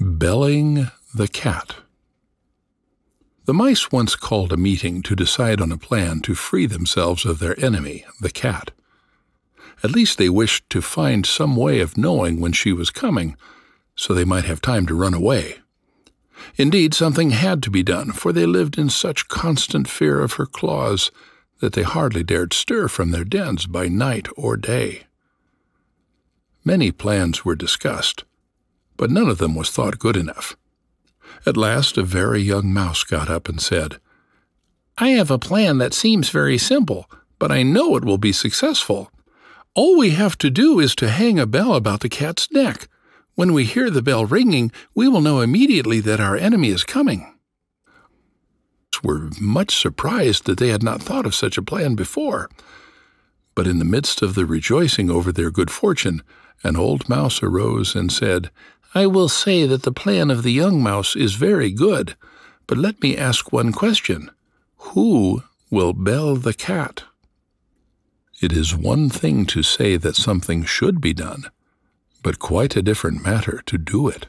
Belling the Cat The mice once called a meeting to decide on a plan to free themselves of their enemy, the cat. At least they wished to find some way of knowing when she was coming, so they might have time to run away. Indeed, something had to be done, for they lived in such constant fear of her claws that they hardly dared stir from their dens by night or day. Many plans were discussed but none of them was thought good enough. At last, a very young mouse got up and said, I have a plan that seems very simple, but I know it will be successful. All we have to do is to hang a bell about the cat's neck. When we hear the bell ringing, we will know immediately that our enemy is coming. Were much surprised that they had not thought of such a plan before. But in the midst of the rejoicing over their good fortune, an old mouse arose and said, I will say that the plan of the young mouse is very good, but let me ask one question. Who will bell the cat? It is one thing to say that something should be done, but quite a different matter to do it.